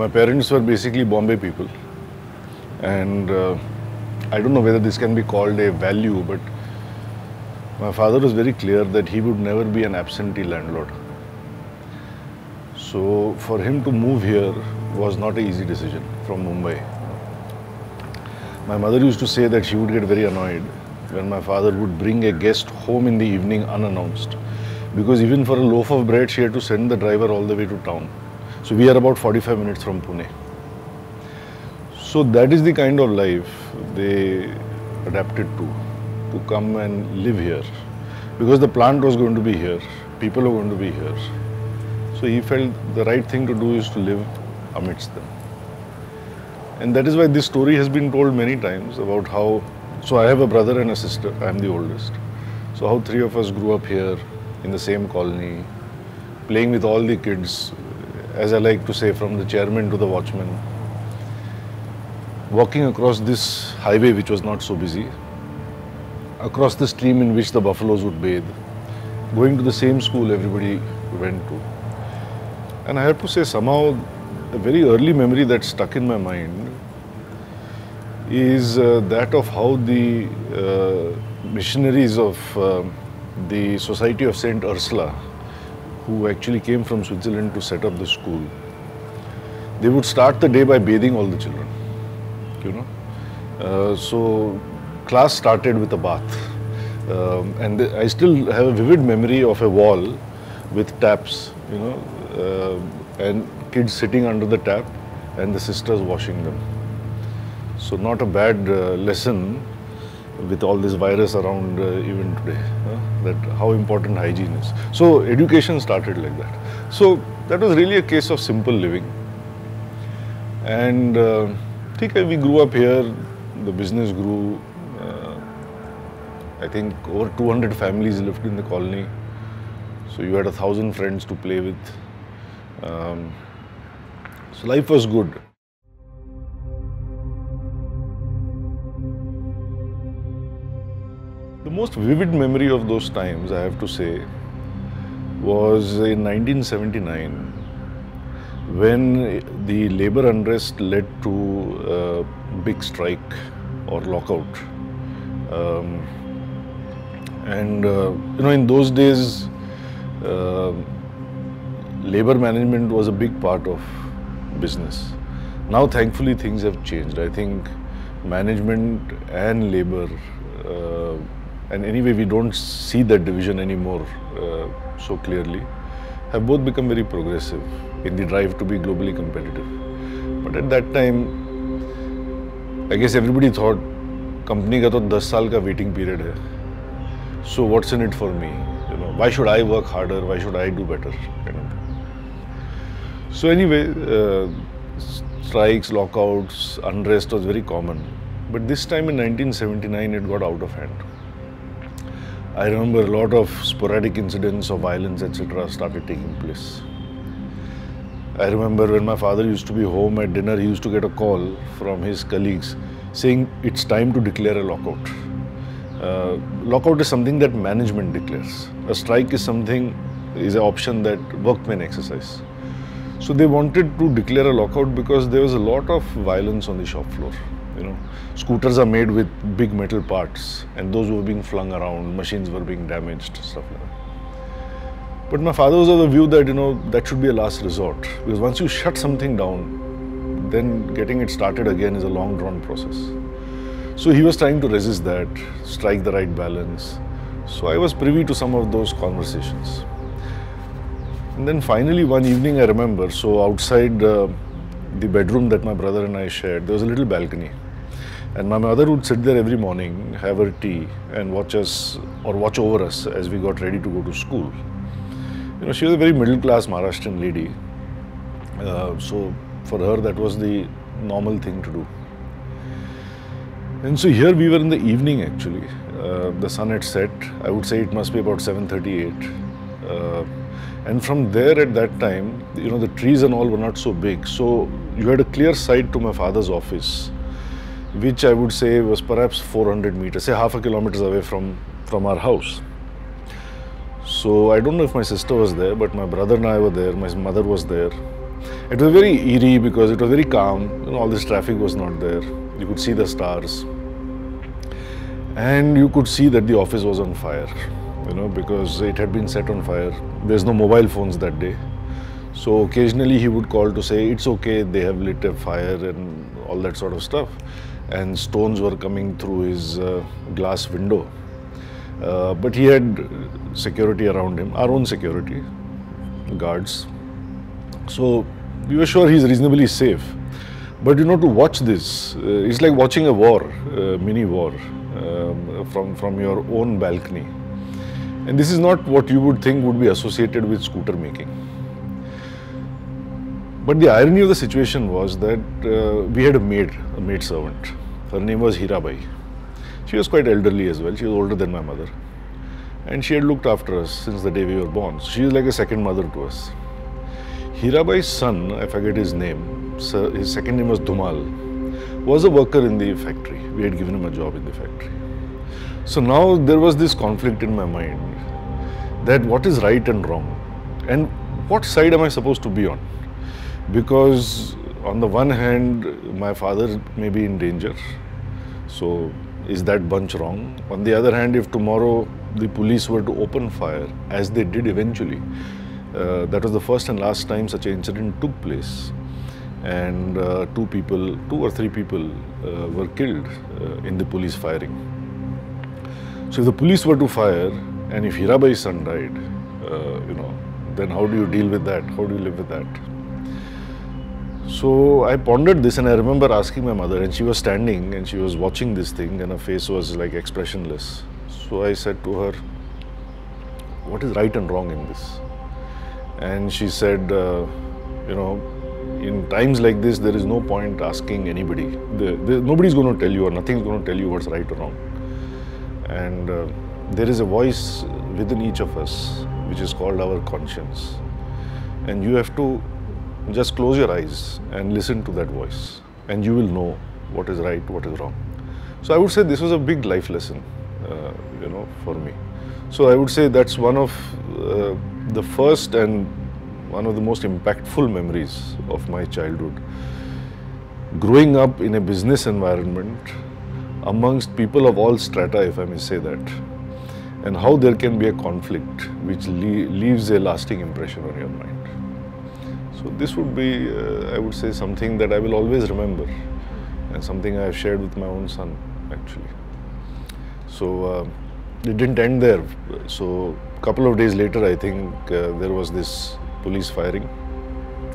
my parents were basically Bombay people, and uh, I don't know whether this can be called a value, but my father was very clear that he would never be an absentee landlord. So for him to move here was not an easy decision from Mumbai. My mother used to say that she would get very annoyed when my father would bring a guest home in the evening unannounced. Because even for a loaf of bread, she had to send the driver all the way to town. So we are about 45 minutes from Pune. So that is the kind of life they adapted to, to come and live here. Because the plant was going to be here, people were going to be here. So he felt the right thing to do is to live amidst them. And that is why this story has been told many times about how. So I have a brother and a sister, I am the oldest. So how three of us grew up here in the same colony, playing with all the kids, as I like to say, from the chairman to the watchman. Walking across this highway, which was not so busy, across the stream in which the buffaloes would bathe, going to the same school everybody went to. And I have to say, somehow, a very early memory that stuck in my mind is uh, that of how the uh, missionaries of uh, the Society of Saint Ursula, who actually came from Switzerland to set up the school, they would start the day by bathing all the children. You know, uh, so class started with a bath, um, and I still have a vivid memory of a wall with taps. You know, uh, and kids sitting under the tap, and the sisters washing them. So not a bad uh, lesson with all this virus around uh, even today, huh? that how important hygiene is. So education started like that. So that was really a case of simple living. And uh, we grew up here, the business grew. Uh, I think over 200 families lived in the colony. So you had a thousand friends to play with. Um, so life was good. The most vivid memory of those times, I have to say, was in 1979 when the labor unrest led to a big strike or lockout. Um, and uh, you know, in those days, uh, labor management was a big part of business. Now, thankfully, things have changed. I think management and labor, uh, and anyway we don't see that division anymore uh, so clearly, have both become very progressive in the drive to be globally competitive. But at that time, I guess everybody thought company ka to 10 saal ka waiting period hai. So what's in it for me? You know, why should I work harder? Why should I do better? You know. So anyway, uh, strikes, lockouts, unrest was very common. But this time in 1979, it got out of hand i remember a lot of sporadic incidents of violence etc started taking place. I remember when my father used to be home at dinner he used to get a call from his colleagues saying it's time to declare a lockout. Uh, lockout is something that management declares. A strike is something is an option that workmen exercise. So they wanted to declare a lockout because there was a lot of violence on the shop floor. You know, scooters are made with big metal parts, and those were being flung around. Machines were being damaged, stuff like that. But my father was of the view that you know that should be a last resort because once you shut something down, then getting it started again is a long drawn process. So he was trying to resist that, strike the right balance. So I was privy to some of those conversations. And then finally, one evening, I remember, so outside uh, the bedroom that my brother and I shared, there was a little balcony. And my mother would sit there every morning, have her tea, and watch us or watch over us as we got ready to go to school. You know, she was a very middle class Maharashtrian lady. Uh, so for her, that was the normal thing to do. And so here we were in the evening actually. Uh, the sun had set. I would say it must be about 7:38. Uh, and from there at that time, you know, the trees and all were not so big. So you had a clear sight to my father's office, which I would say was perhaps 400 meters, say half a kilometer away from, from our house. So I don't know if my sister was there, but my brother and I were there, my mother was there. It was very eerie because it was very calm. You know, all this traffic was not there. You could see the stars. And you could see that the office was on fire, you know, because it had been set on fire. There's no mobile phones that day. So occasionally he would call to say, it's okay, they have lit a fire and all that sort of stuff. And stones were coming through his uh, glass window. Uh, but he had security around him, our own security, guards. So we were sure he's reasonably safe. But you know, to watch this, uh, it's like watching a war, mini war, um, from, from your own balcony. And this is not what you would think would be associated with scooter making. But the irony of the situation was that uh, we had a maid, a maid servant. Her name was Hirabai. She was quite elderly as well. She was older than my mother. And she had looked after us since the day we were born. So she was like a second mother to us. Hirabai's son, I forget his name, his second name was Dhumal, was a worker in the factory. We had given him a job in the factory. So now there was this conflict in my mind that what is right and wrong and what side am I supposed to be on? because on the one hand my father may be in danger so is that bunch wrong? On the other hand if tomorrow the police were to open fire as they did eventually uh, that was the first and last time such an incident took place. And uh, two people two or three people uh, were killed uh, in the police firing. So if the police were to fire and if hirabai's son died uh, you know then how do you deal with that? How do you live with that so I pondered this and I remember asking my mother and she was standing and she was watching this thing and her face was like expressionless. So I said to her, what is right and wrong in this? And she said, uh, you know, in times like this, there is no point asking anybody. The, the, nobody's going to tell you or nothing's going to tell you what's right or wrong. And uh, there is a voice within each of us, which is called our conscience. And you have to just close your eyes and listen to that voice, and you will know what is right, what is wrong. So I would say this was a big life lesson, uh, you know, for me. So I would say that's one of uh, the first and one of the most impactful memories of my childhood. Growing up in a business environment amongst people of all strata, if I may say that, and how there can be a conflict which le leaves a lasting impression on your mind. So this would be, uh, I would say, something that I will always remember and something I have shared with my own son actually. So uh, it didn't end there. So a couple of days later, I think uh, there was this police firing.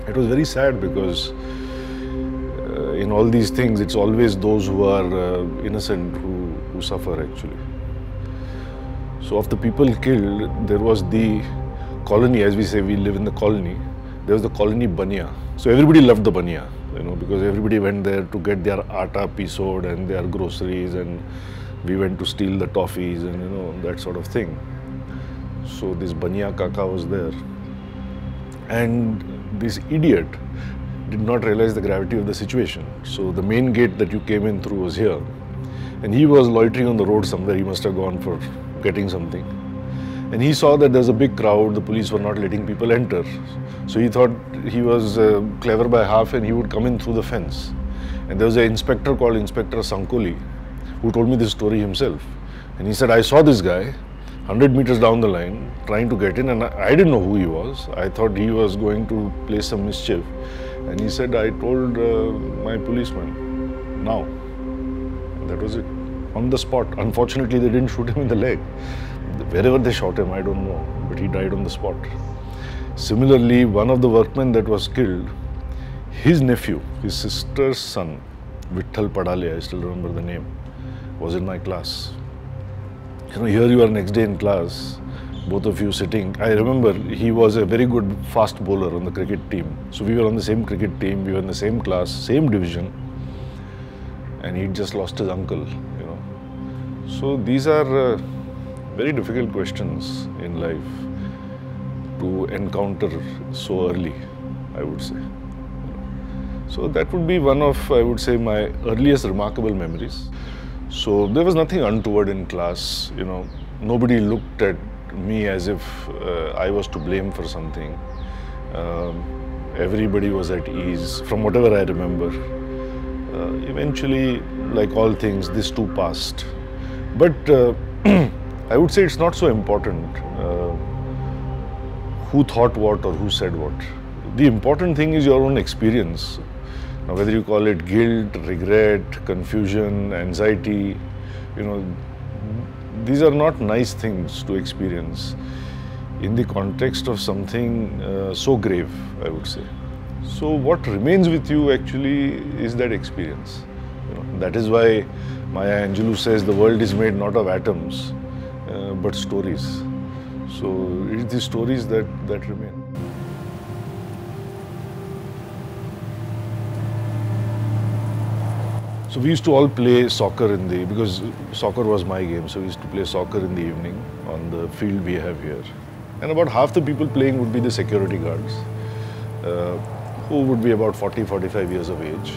It was very sad because uh, in all these things, it's always those who are uh, innocent who, who suffer actually. So of the people killed, there was the colony, as we say, we live in the colony there was the colony banya. So everybody loved the banya, you know, because everybody went there to get their atta pisoed and their groceries and we went to steal the toffees and, you know, that sort of thing. So this banya kaka was there. And this idiot did not realize the gravity of the situation. So the main gate that you came in through was here. And he was loitering on the road somewhere. He must have gone for getting something. And he saw that there's a big crowd, the police were not letting people enter. So he thought he was uh, clever by half and he would come in through the fence. And there was an inspector called Inspector Sankoli who told me this story himself. And he said, I saw this guy 100 meters down the line trying to get in and I, I didn't know who he was. I thought he was going to play some mischief. And he said, I told uh, my policeman, now. And that was it, on the spot. Unfortunately, they didn't shoot him in the leg. Wherever they shot him, I don't know, but he died on the spot. Similarly, one of the workmen that was killed, his nephew, his sister's son, Vitthal Padale, I still remember the name, was in my class. You know, here you are next day in class, both of you sitting. I remember he was a very good fast bowler on the cricket team. So we were on the same cricket team, we were in the same class, same division, and he just lost his uncle, you know. So these are uh, very difficult questions in life to encounter so early, I would say. So that would be one of, I would say, my earliest remarkable memories. So there was nothing untoward in class, you know, nobody looked at me as if uh, I was to blame for something. Um, Everybody was at ease, from whatever I remember. Uh, eventually, like all things, this too passed. But uh, I would say it's not so important uh, who thought what or who said what. The important thing is your own experience. Now, whether you call it guilt, regret, confusion, anxiety, you know, these are not nice things to experience in the context of something uh, so grave, I would say. So, what remains with you actually is that experience. You know, that is why Maya Angelou says the world is made not of atoms uh, but stories. So, it is the stories that, that remain. So we used to all play soccer in the because soccer was my game. So we used to play soccer in the evening on the field we have here, and about half the people playing would be the security guards, uh, who would be about 40, 45 years of age.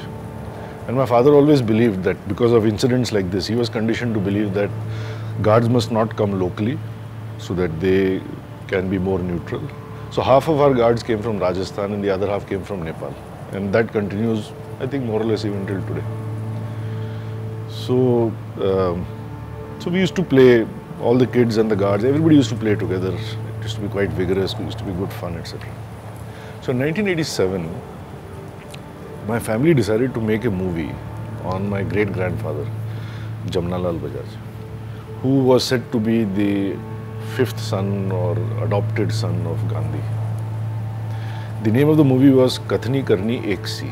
And my father always believed that because of incidents like this, he was conditioned to believe that guards must not come locally, so that they can be more neutral. So half of our guards came from Rajasthan, and the other half came from Nepal, and that continues, I think, more or less even till today. So, um, so we used to play, all the kids and the guards, everybody used to play together. It used to be quite vigorous, it used to be good fun, etc. So in 1987, my family decided to make a movie on my great grandfather, Jamnalal Bajaj, who was said to be the fifth son or adopted son of Gandhi. The name of the movie was Kathni Karni Eksi.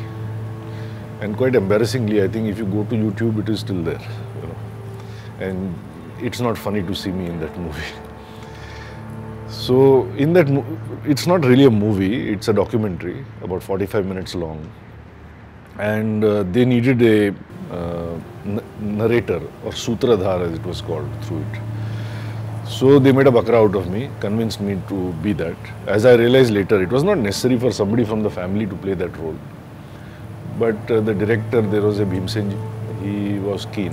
And quite embarrassingly, I think if you go to YouTube, it is still there. You know, and it's not funny to see me in that movie. So in that, it's not really a movie. It's a documentary, about 45 minutes long, and uh, they needed a uh, narrator or sutradhar, as it was called, through it. So they made a bakra out of me, convinced me to be that. As I realized later, it was not necessary for somebody from the family to play that role. But uh, the director, there was a Bhimsenji, he was keen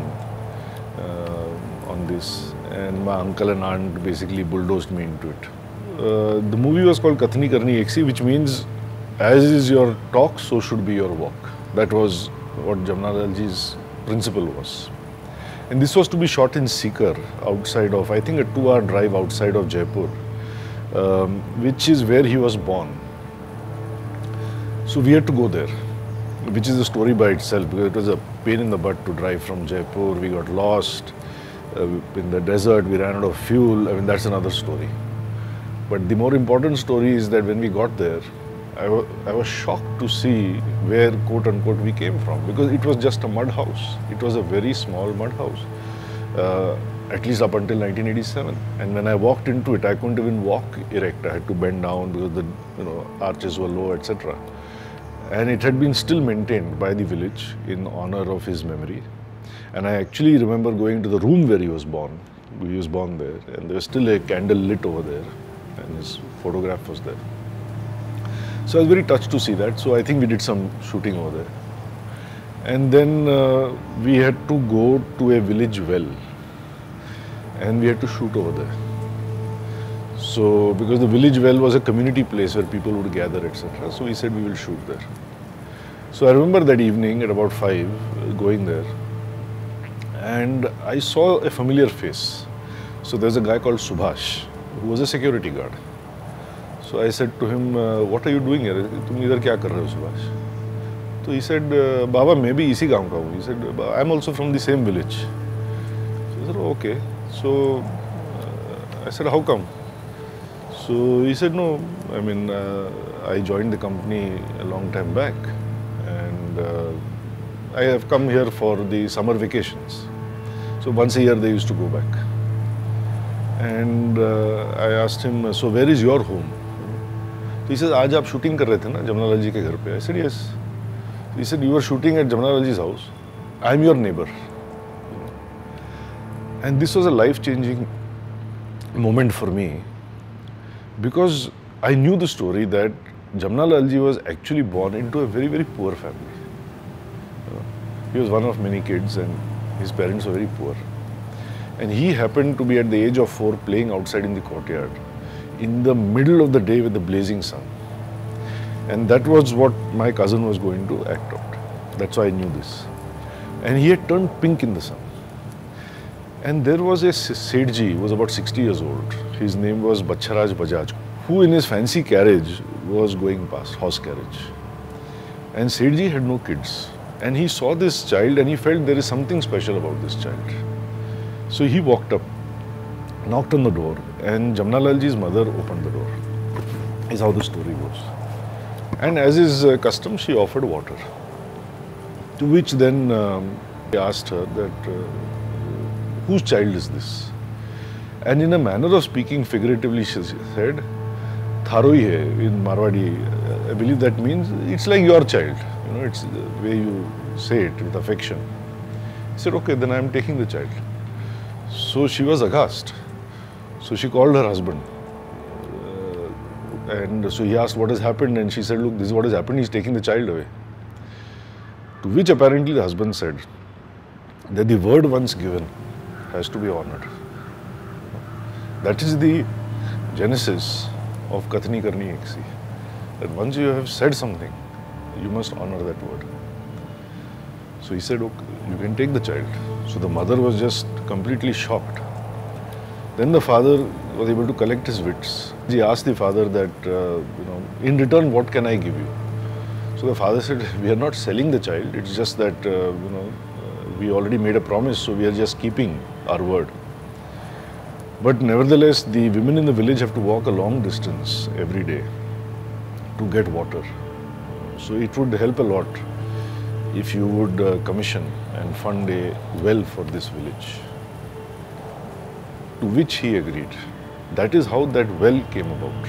uh, on this. And my uncle and aunt basically bulldozed me into it. Uh, the movie was called Kathni Karni Eksi, which means as is your talk, so should be your walk. That was what Jamnalalji's principle was. And this was to be shot in Sikar, outside of, I think, a two hour drive outside of Jaipur, um, which is where he was born. So we had to go there which is a story by itself because it was a pain in the butt to drive from Jaipur. We got lost uh, in the desert. We ran out of fuel. I mean, that's another story. But the more important story is that when we got there, I, was shocked to see where, quote unquote, we came from because it was just a mud house. It was a very small mud house, uh, at least up until 1987. And when I walked into it, I couldn't even walk erect. I had to bend down because the you know arches were low, etc and it had been still maintained by the village in honor of his memory. And I actually remember going to the room where he was born. He was born there, and there was still a candle lit over there, and his photograph was there. So I was very touched to see that. So I think we did some shooting over there. And then uh, we had to go to a village well, and we had to shoot over there. So, because the village well was a community place where people would gather, etc. So, we said we will shoot there. So, I remember that evening at about 5 going there and I saw a familiar face. So, there's a guy called Subhash who was a security guard. So I said to him what are you doing यार तुम इधर क्या कर रहे हो सुभाष? तो ई said बाबा, मैं भी इसी गाँव का हूँ. He said I am also from the same village okay so I said how come so he said no I mean I join the company a long time back and I have come here for the summer vacations so once year they use to go back and I asked him so where is your home तो इसे आज आप shooting कर रहे थे ना जमुनालाल जी के घर पे. I yes he said you are shooting at Jamunalal ji house I am your neighbour and this was a life changing moment for me because I knew the story that Jamunalal ji was actually born into a very very poor family he was one of many kids and his parents very poor and he happen to be at the age of four playing outside in the courtyard in the middle of the day with the blazing sun. And that was what my cousin was going to act out. That's why I knew this. And he had turned pink in the sun. And there was a Sethji, who was about 60 years old. His name was Bacharaj Bajaj, who in his fancy carriage was going past, horse carriage. And Sethji had no kids. And he saw this child and he felt there is something special about this child. So he walked up, knocked on the door, and Jamnalalji's mother opened the door. Is how the story goes. And as is uh, custom, she offered water. To which then um, asked her that, uh, whose child is this? And in a manner of speaking figuratively, she said, Tharoi hai in Marwadi. I believe that means it's like your child. You know, it's the way you say it with affection. He said, okay, then I am taking the child. So she was aghast. So she called her husband. Uh, and so he asked what has happened, and she said, Look, this is what has happened. He's taking the child away. To which apparently the husband said that the word once given has to be honored. That is the genesis of Kathni Karni Eksi. That once you have said something, you must honor that word. So he said, okay, you can take the child. So the mother was just completely shocked. Then the father was able to collect his wits. He asked the father that, uh, you know, in return, what can I give you? So the father said, we are not selling the child. It's just that, uh, you know, uh, we already made a promise, so we are just keeping our word. But nevertheless, the women in the village have to walk a long distance every day to get water. So it would help a lot if you would uh, commission and fund a well for this village. To which he agreed. That is how that well came about.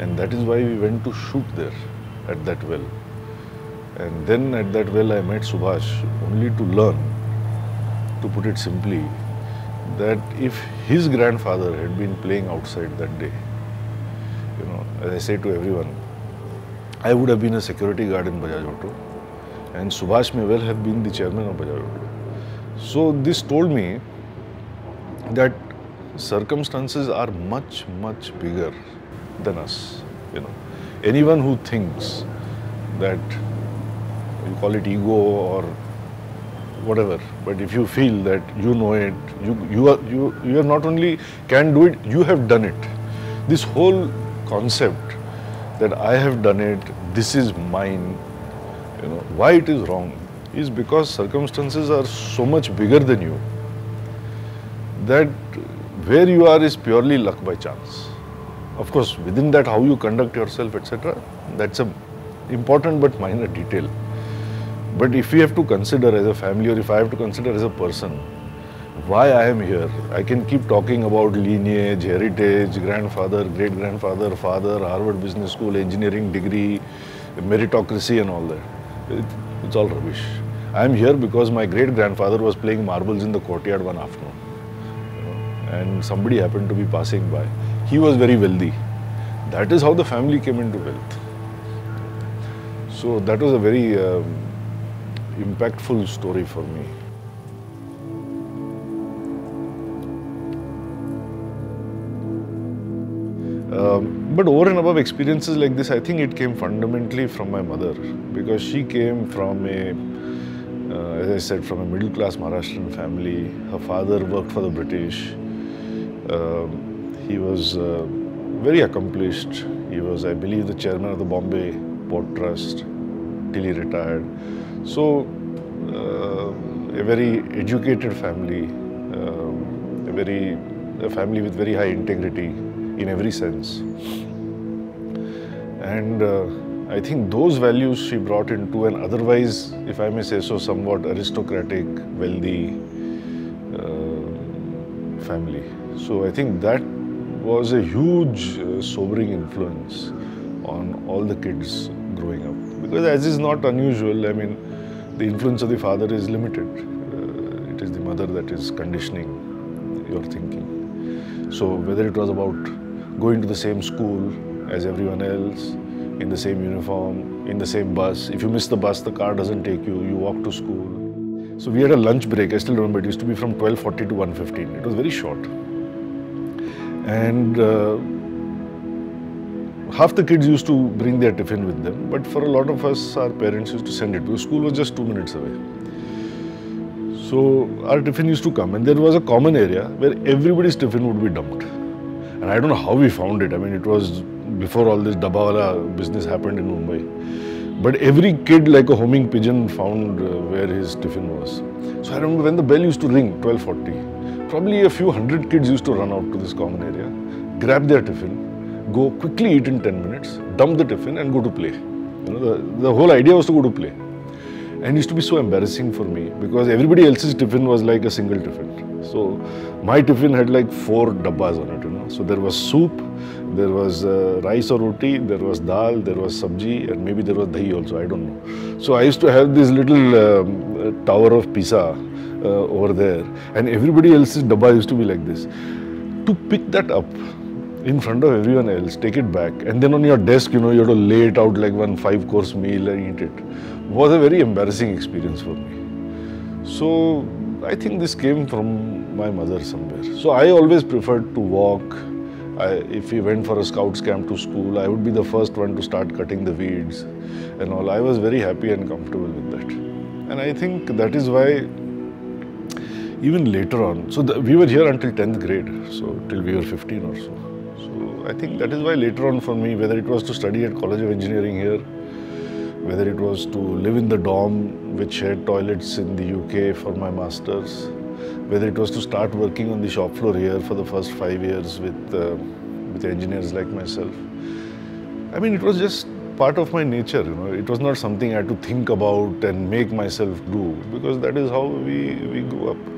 And that is why we went to shoot there at that well. And then at that well I met Subhash only to learn, to put it simply, that if his grandfather had been playing outside that day, you know, as I say to everyone, I would have been a security guard in Bajaj Auto and Subhash may well have been the chairman of Bajaj Auto. So this told me that circumstances are much, much bigger than us. You know, anyone who thinks that you call it ego or whatever, but if you feel that you know it, you you are you you have not only can do it, you have done it. This whole concept that I have done it, this is mine, you know, why it is wrong is because circumstances are so much bigger than you that where you are is purely luck by chance. Of course, within that, how you conduct yourself, etc., that's a important but minor detail. But if we have to consider as a family, or if I have to consider as a person, why I am here, I can keep talking about lineage, heritage, grandfather, great grandfather, father, Harvard Business School, engineering degree, meritocracy, and all that. It, it's all rubbish. I am here because my great grandfather was playing marbles in the courtyard one afternoon. And somebody happened to be passing by. He was very wealthy. That is how the family came into wealth. So that was a very um, impactful story for me. Um, but over and above experiences like this, I think it came fundamentally from my mother because she came from a, uh, as I said, from a middle class Maharashtrian family. Her father worked for the British. Um, he was uh, very accomplished. He was, I believe, the chairman of the Bombay Port Trust till he retired. So, uh, a very educated family, um, a very a family with very high integrity in every sense. And uh, I think those values she brought into an otherwise, if I may say so, somewhat aristocratic, wealthy uh, family. So I think that was a huge uh, sobering influence on all the kids growing up. Because as is not unusual, I mean, the influence of the father is limited. Uh, it is the mother that is conditioning your thinking. So whether it was about going to the same school as everyone else, in the same uniform, in the same bus. If you miss the bus, the car doesn't take you, you walk to school. So we had a lunch break, I still remember, it used to be from 12.40 to 1.15. It was very short. And uh, half the kids used to bring their tiffin with them, but for a lot of us, our parents used to send it because school was just two minutes away. So our tiffin used to come, and there was a common area where everybody's tiffin would be dumped. And I don't know how we found it. I mean, it was before all this dabawala business happened in Mumbai. But every kid, like a homing pigeon, found uh, where his tiffin was. So I remember when the bell used to ring, 12:40. Probably a few hundred kids used to run out to this common area, grab their tiffin, go quickly eat in 10 minutes, dump the tiffin, and go to play. You know, the, the whole idea was to go to play. And it used to be so embarrassing for me because everybody else's tiffin was like a single tiffin. So my tiffin had like four dabbas on it, you know. So there was soup, there was uh, rice or roti, there was dal, there was sabji, and maybe there was dahi also, I don't know. So I used to have this little um, tower of pisa Uh, over there, and everybody else's dabba used to be like this. To pick that up, in front of everyone else, take it back, and then on your desk, you know, you have to lay it out like one five course meal and eat it. Was a very embarrassing experience for me. So I think this came from my mother somewhere. So I always preferred to walk. I, if we went for a scouts camp to school, I would be the first one to start cutting the weeds and all. I was very happy and comfortable with that. And I think that is why even later on, so the, we were here until 10th grade, so till we were 15 or so. So I think that is why later on for me, whether it was to study at College of Engineering here, whether it was to live in the dorm with shared toilets in the UK for my masters, whether it was to start working on the shop floor here for the first five years with, uh, with engineers like myself. I mean, it was just part of my nature, you know. It was not something I had to think about and make myself do because that is how we, we grew up.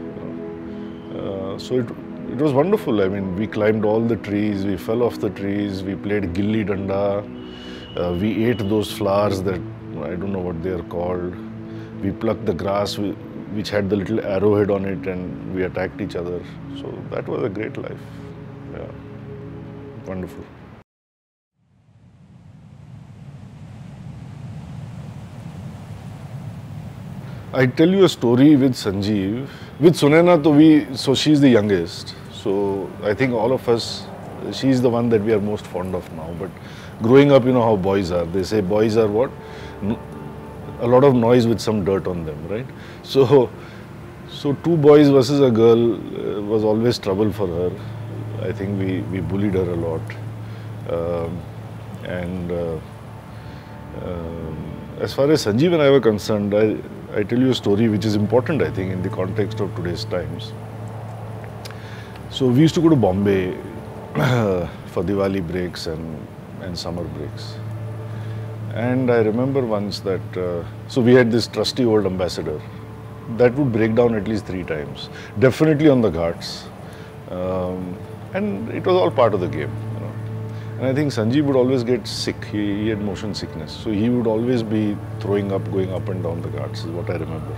So it, it was wonderful. I mean, we climbed all the trees, we fell off the trees, we played gilli danda, uh, we ate those flowers that I don't know what they are called. We plucked the grass we, which had the little arrowhead on it and we attacked each other. So that was a great life. Yeah, wonderful. I tell you a story with Sanjeev. With Sunaina, we, so she's the youngest. So I think all of us, she's the one that we are most fond of now. But growing up, you know how boys are. They say boys are what? A lot of noise with some dirt on them, right? So, so two boys versus a girl uh, was always trouble for her. I think we, we bullied her a lot. Um, and uh, um, as far as Sanjeev and I were concerned, I, I tell you a story which is important, I think, in the context of today's times. So we used to go to Bombay for Diwali breaks and, and summer breaks. And I remember once that, uh, so we had this trusty old ambassador that would break down at least three times, definitely on the ghats. Um, and it was all part of the game. And I think Sanjeev would always get sick. He, he, had motion sickness. So he would always be throwing up, going up and down the ghats, is what I remember.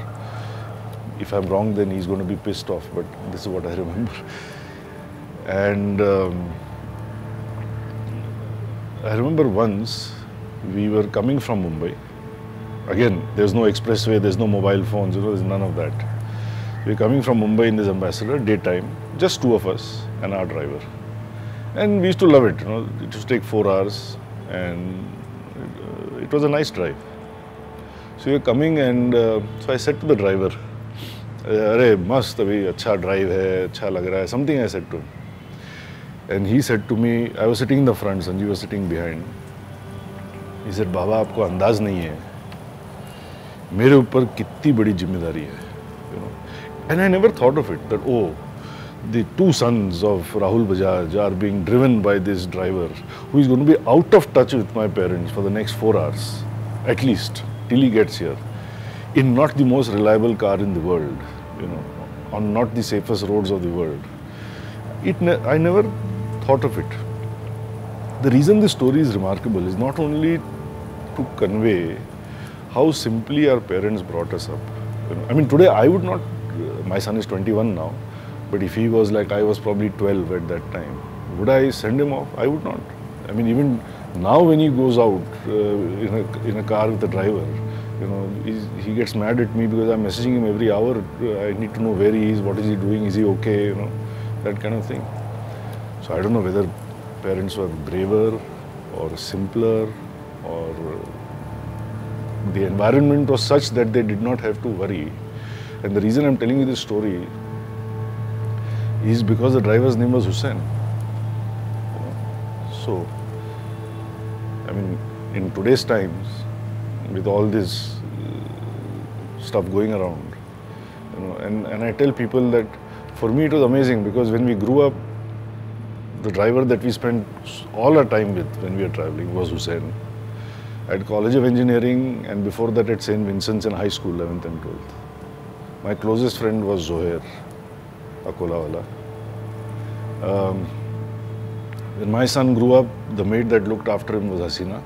If I'm wrong, then he's going to be pissed off, but this is what I remember. And um, I remember once we were coming from Mumbai. Again, there's no expressway, there's no mobile phones, you know, there's none of that. We're coming from Mumbai in this ambassador, daytime, just two of us and our driver And we used to love it, you know, it used to take four hours and uh, it was a nice drive. So we were coming and uh, so I said to the driver, अरे मस्त अभी अच्छा drive है अच्छा लग रहा है something I said to and he said to me I was sitting in the front Sanjeev was sitting behind he said बाबा आपको अंदाज नहीं है मेरे ऊपर कितनी बड़ी जिम्मेदारी है you know and I never thought of it that O the two sons of Rahul Bajaj are being driven by this driver who is going to be out of touch with my parents for the next four hours, at least, till he gets here, in not the most reliable car in the world, you know, on not the safest roads of the world. It ne I never thought of it. The reason this story is remarkable is not only to convey how simply our parents brought us up. You know, I mean, today I would not, uh, my son is 21 now, but if he was like I was probably 12 at that time, would I send him off? I would not. I mean, even now when he goes out uh, in, a, in a car with a driver, you know, he gets mad at me because I'm messaging him every hour. Uh, I need to know where he is, what is he doing, is he okay, you know, that kind of thing. So I don't know whether parents were braver or simpler or the environment was such that they did not have to worry. And the reason I'm telling you this story is because the driver's name was Hussein. So, I mean, in today's times, with all this uh, stuff going around, you know, and, and I tell people that for me it was amazing because when we grew up, the driver that we spent all our time with when we were traveling was Hussein. At College of Engineering and before that at St. Vincent's in high school, 11th and 12th. My closest friend was Zohair Akolawala. Um, when my son grew up, the maid that looked after him was Hasina.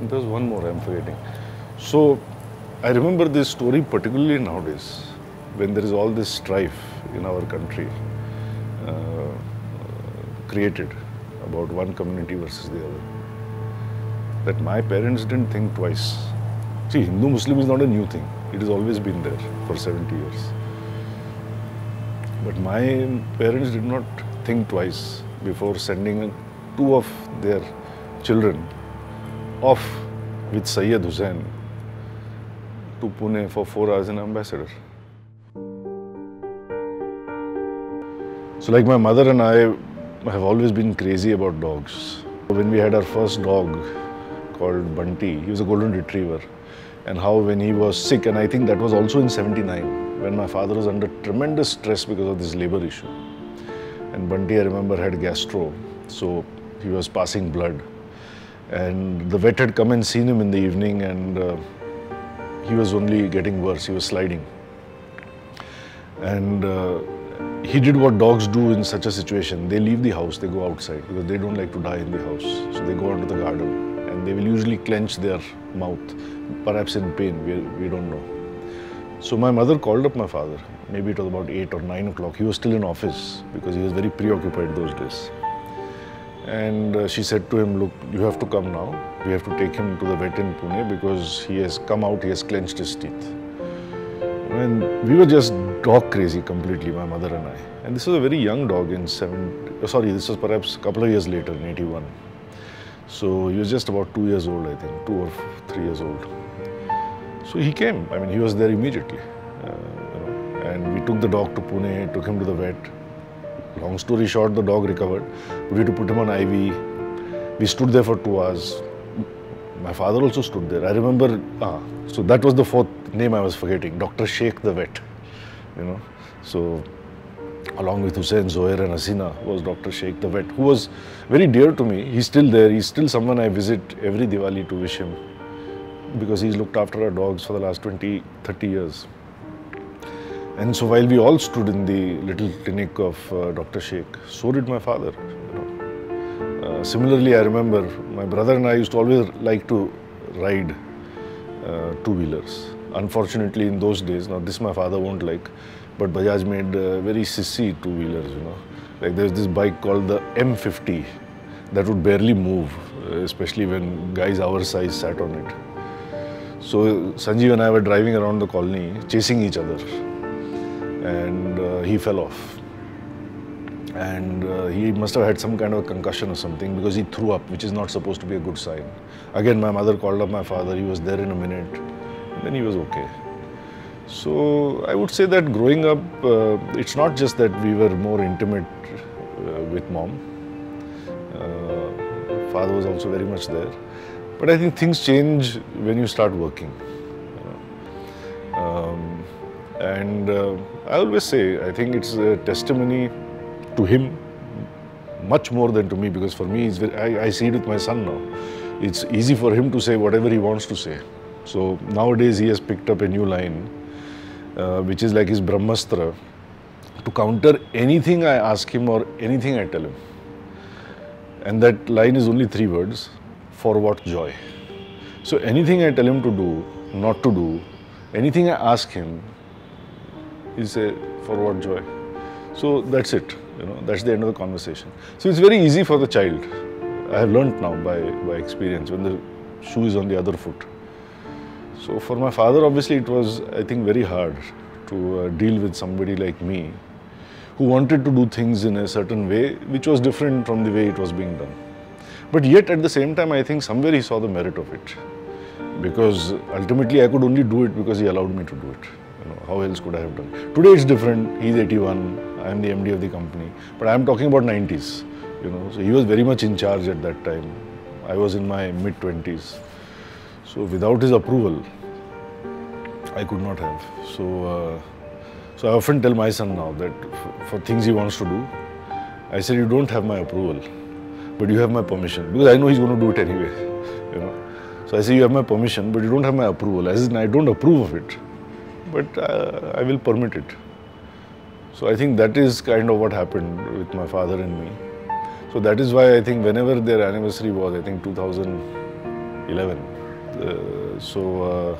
And there's one more I'm forgetting. So I remember this story particularly nowadays when there is all this strife in our country uh, created about one community versus the other. That my parents didn't think twice. See, Hindu Muslim is not a new thing. It has always been there for 70 years. But my parents did not think twice before sending two of their children off with Sayyid Hussain to Pune for four hours an ambassador. So like my mother and I have always been crazy about dogs. When we had our first dog called Bunty, he was a golden retriever. And how when he was sick, and I think that was also in 79, when my father was under tremendous stress because of this labor issue. And Bunty, I remember, had gastro, so he was passing blood. And the vet had come and seen him in the evening and uh, he was only getting worse, he was sliding. And uh, he did what dogs do in such a situation. They leave the house, they go outside because they don't like to die in the house. So they go into the garden and they will usually clench their mouth, perhaps in pain, we, we don't know. So my mother called up my father. Maybe it was about 8 or 9 o'clock. He was still in office because he was very preoccupied those days. And uh, she said to him, look, you have to come now. We have to take him to the vet in Pune because he has come out, he has clenched his teeth. And we were just dog crazy completely, my mother and I. And this was a very young dog in seven, sorry, this was perhaps a couple of years later in 81. So he was just about two years old, I think, two or three years old. So he came, I mean, he was there immediately. Uh, you know, and we took the dog to Pune, took him to the vet. Long story short, the dog recovered. We had to put him on IV. We stood there for two hours. My father also stood there. I remember, ah, so that was the fourth name I was forgetting, Dr. Sheikh the vet. You know, so along with Hussein, Zohair and Hasina was Dr. Sheikh the vet, who was very dear to me. He's still there. He's still someone I visit every Diwali to wish him because he's looked after our dogs for the last 20, 30 years. And so while we all stood in the little clinic of uh, Dr. Sheikh, so did my father. Uh, similarly, I remember my brother and I used to always like to ride uh, two-wheelers. Unfortunately, in those days, now this my father won't like, but Bajaj made uh, very sissy two-wheelers, you know. Like there's this bike called the M50 that would barely move, uh, especially when guys our size sat on it. So Sanjeev and I were driving around the colony, chasing each other and uh, he fell off. And uh, he must have had some kind of a concussion or something because he threw up, which is not supposed to be a good sign. Again, my mother called up my father. He was there in a minute. And then he was okay. So I would say that growing up, uh, it's not just that we were more intimate uh, with mom. Uh, father was also very much there. But I think things change when you start working. Um, and uh, I always say, I think it's a testimony to him much more than to me because for me, very, I, I, see it with my son now. It's easy for him to say whatever he wants to say. So nowadays he has picked up a new line, uh, which is like his Brahmastra, to counter anything I ask him or anything I tell him. And that line is only three words, for what joy. So anything I tell him to do, not to do, anything I ask him, he say, for what joy? So that's it, you know, that's the end of the conversation. So it's very easy for the child. I have learnt now by, by experience when the shoe is on the other foot. So for my father, obviously, it was, I think, very hard to uh, deal with somebody like me who wanted to do things in a certain way, which was different from the way it was being done. But yet, at the same time, I think somewhere he saw the merit of it. Because ultimately, I could only do it because he allowed me to do it. You know, how else could I have done? Today, it's different. He's 81. I am the MD of the company. But I am talking about 90s. You know, so he was very much in charge at that time. I was in my mid 20s. So without his approval, I could not have. So, uh, so I often tell my son now that for things he wants to do, I said, you don't have my approval, but you have my permission because I know he's going to do it anyway. You know. So I say, you have my permission, but you don't have my approval. As in, I don't approve of it, but uh, I will permit it. So I think that is kind of what happened with my father and me. So that is why I think whenever their anniversary was, I think 2011. Uh, so uh,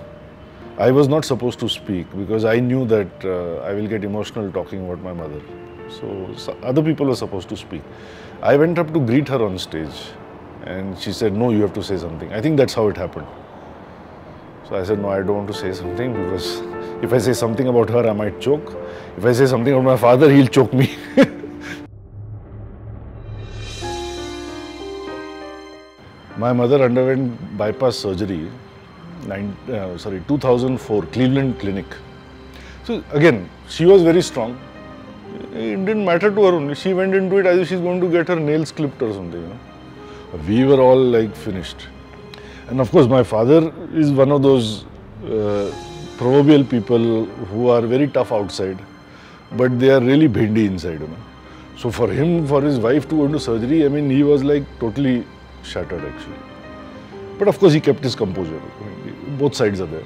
I was not supposed to speak because I knew that uh, I will get emotional talking about my mother. So, so other people were supposed to speak. I went up to greet her on stage and she said, No, you have to say something. I think that's how it happened. So I said, No, I don't want to say something because if I say something about her, I might choke. If I say something about my father, he'll choke me. My mother underwent bypass surgery, uh, sorry, 2004, Cleveland Clinic. So again, she was very strong. It didn't matter to her only. She went into it as if she's going to get her nails clipped or something. You know? We were all like finished. And of course, my father is one of those uh, proverbial people who are very tough outside, but they are really bindi inside. You know? So for him, for his wife to go into surgery, I mean, he was like totally shattered actually. But of course, he kept his composure. Both sides are there.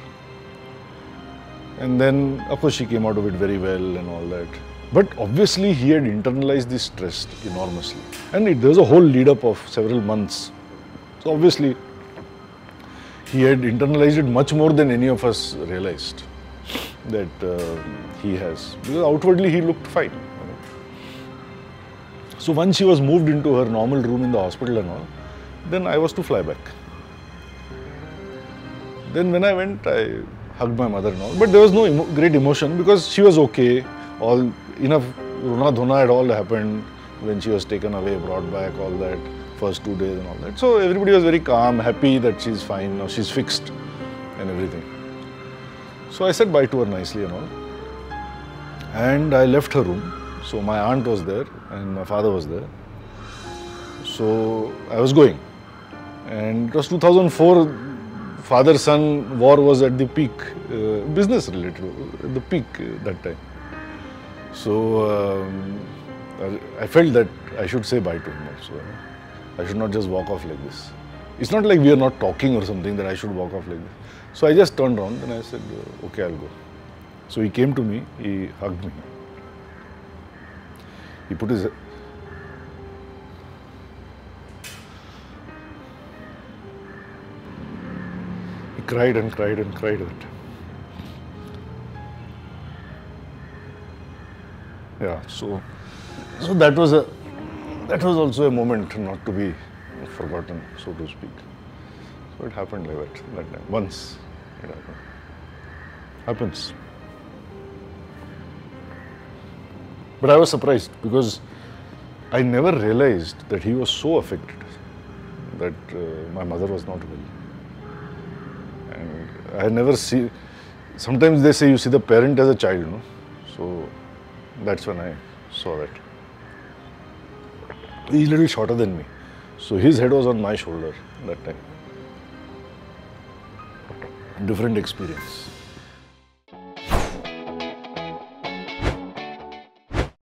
And then, of course, she came out of it very well and all that. But obviously, he had internalized this stress enormously. And it, there was a whole lead up of several months. So, obviously, he had internalized it much more than any of us realized that uh, he has. Because outwardly, he looked fine. So, once she was moved into her normal room in the hospital and all, then I was to fly back. Then when I went, I hugged my mother and all. But there was no emo great emotion because she was okay. All enough Runa Dhuna had all happened when she was taken away, brought back, all that first two days and all that. So everybody was very calm, happy that she's fine now, she's fixed and everything. So I said bye to her nicely and all. And I left her room. So my aunt was there and my father was there. So I was going. And it was 2004, father son war was at the peak, uh, business related, at the peak uh, that time. So um, I, I felt that I should say bye to him also. I should not just walk off like this. It's not like we are not talking or something that I should walk off like this. So I just turned around and I said, uh, okay, I'll go. So he came to me, he hugged me. He put his cried and cried and cried. That. Yeah, so so that was a that was also a moment not to be forgotten, so to speak. So it happened like that that time. Once it happened. Happens. But I was surprised because I never realized that he was so affected that uh, my mother was not well. I never see. Sometimes they say you see the parent as a child, no? So that's when I saw that. He's a little shorter than me. So his head was on my shoulder that time. Different experience.